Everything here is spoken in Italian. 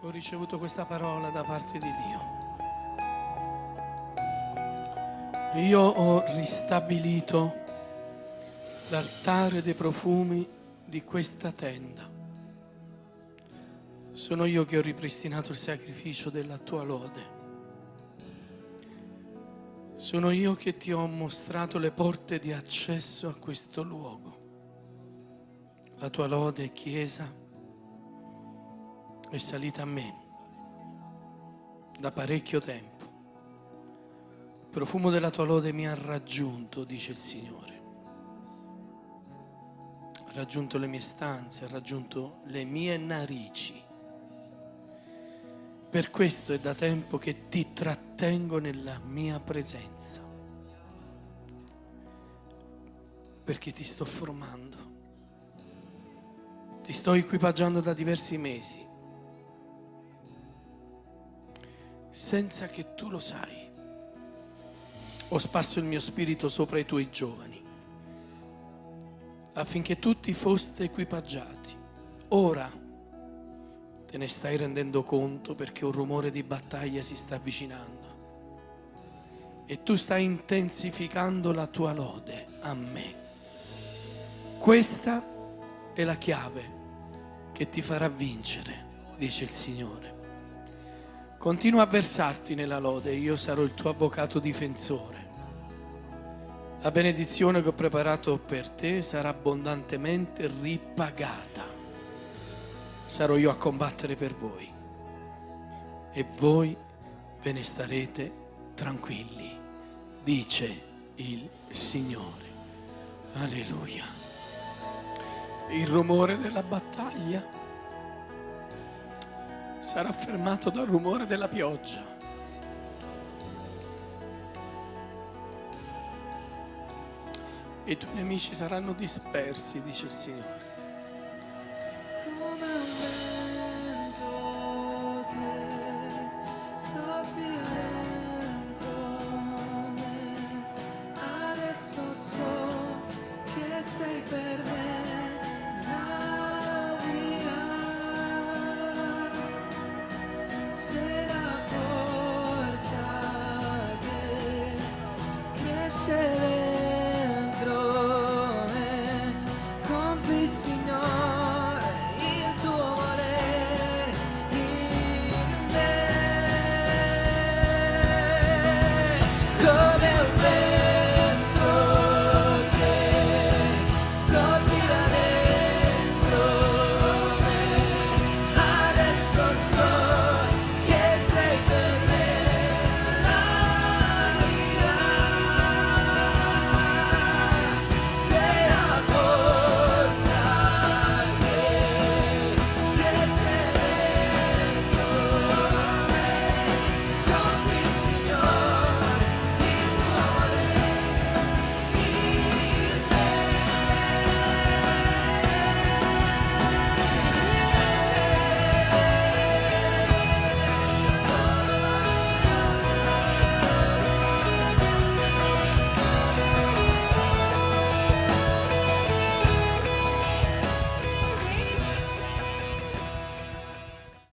ho ricevuto questa parola da parte di Dio. Io ho ristabilito l'altare dei profumi di questa tenda. Sono io che ho ripristinato il sacrificio della tua lode. Sono io che ti ho mostrato le porte di accesso a questo luogo. La tua lode, Chiesa, è salita a me da parecchio tempo. Il profumo della tua lode mi ha raggiunto, dice il Signore. Ha raggiunto le mie stanze, ha raggiunto le mie narici. Per questo è da tempo che ti trattengo nella mia presenza. Perché ti sto formando. Ti sto equipaggiando da diversi mesi. Senza che tu lo sai. Ho sparso il mio spirito sopra i tuoi giovani affinché tutti foste equipaggiati. Ora te ne stai rendendo conto perché un rumore di battaglia si sta avvicinando e tu stai intensificando la tua lode a me. Questa è la chiave che ti farà vincere, dice il Signore. Continua a versarti nella lode, io sarò il tuo avvocato difensore. La benedizione che ho preparato per te sarà abbondantemente ripagata. Sarò io a combattere per voi e voi ve ne starete tranquilli, dice il Signore. Alleluia. Il rumore della battaglia sarà fermato dal rumore della pioggia. E i tuoi nemici saranno dispersi, dice il Signore.